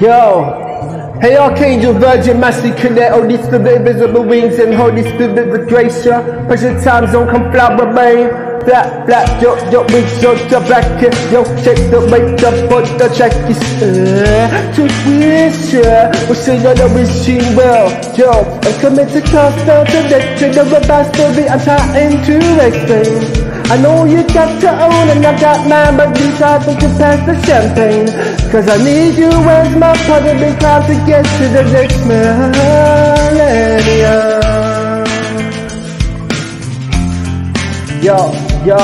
Yo, hey Archangel, Virgin, Master Connect, Holy Spirit, visible wings, and Holy Spirit with grace, yeah. Pressure zone, come flower, man. Flat, flat, yo, yo, we yo, yo, back it, yo, shake the weight, up, put the check is, uh, to wish, yeah. We say you're the wishing well, yo. I'm coming to cause the of a bad story, I'm trying to explain. I know you got your own and I got mine, but we try to pass the champagne. Cause I need you as my partner big cloud to get to the next millennium. Yo, yo,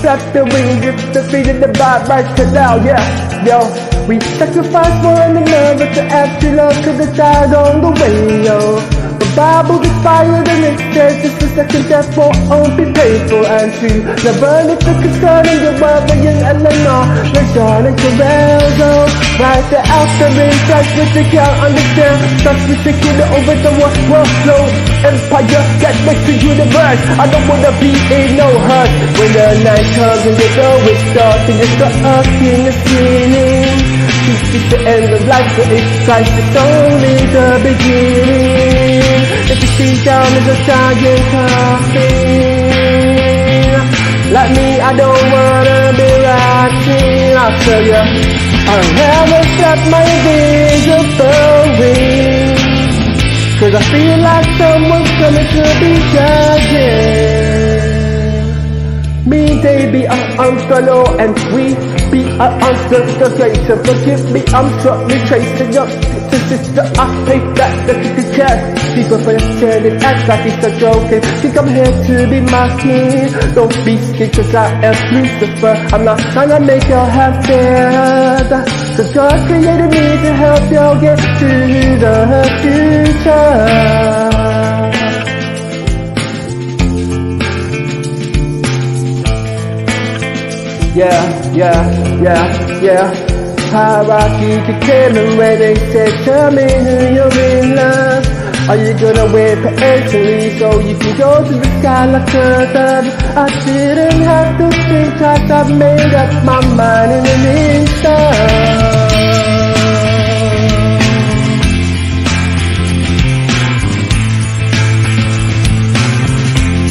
flap the wings, it's the feet in the vibe right now, yeah, yo. We sacrifice one another to after love, cause it's died on the way, yo. Bible fire, and it says just a second death for own be painful and true. Never let the concern in the world young Eleanor The and Carello Right the after in touch with the can't understand Stuck with the kid over the world workload Empire get back to universe. I don't wanna be in no hurt. When the night comes and the door is dark And you start asking the ceiling This is the end of life but it's Christ it's only the beginning see down as a giant coffin Like me, I don't wanna be rotting I'll tell ya I'll never stop my invisible wings Cause I feel like someone's coming to be judging They be an unfollow and we be an the grace Forgive me, I'm shortly tracing up to sister I pay back the kitty cash People for standing act like it's a joking. Think I'm here to be my king Don't be scared cause I am Lucifer. I'm not trying to make have fear Cause God created me to help y'all get to the future Yeah, yeah, yeah, yeah. Hierarchy determined where they said, tell me who you're in love. Are you gonna wait patiently so you can go to the sky like a dove? I didn't have to think twice, I made up my mind in an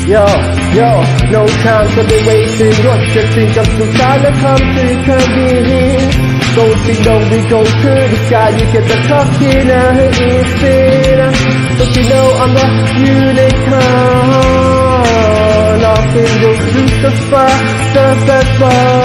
Yo, yo, no time to be wasting. What you think I'm still trying to come to convenience Go to know we go to the sky. You get the talking and it's been But you know I'm a unicorn. Off in the Lucifer, the best one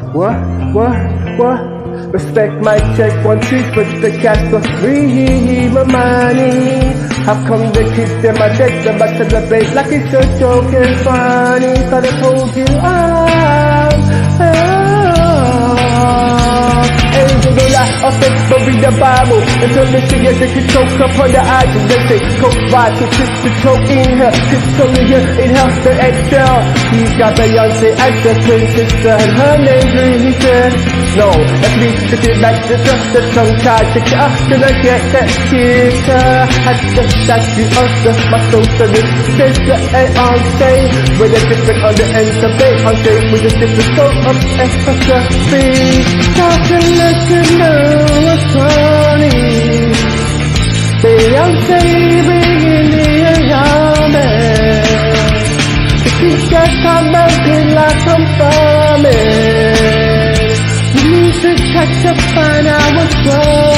What, what, what? Respect my check, one treat the cash for free, my money. How come the kids in my deck, them I celebrate like it's a joke and funny? Thought I told you I'm, oh, lie, or fake, but read the Bible. Until they see as they can choke up on the eyes, and they say, coke right to twist the choke in her, twist only here, inhale the exhale. He's got Beyonce as the twin sister, and her name's Rita. No, at least if you like the dress, the tongue tied to get up, then I get that kicker. At the statue of the muscle, so this says the A on stage, with a different on the end of the on stage, with a different scope of ecstasy. Talk and let you know was funny Beyonce in the yummy She's got time melting like some vomit You. need to check to find out what's wrong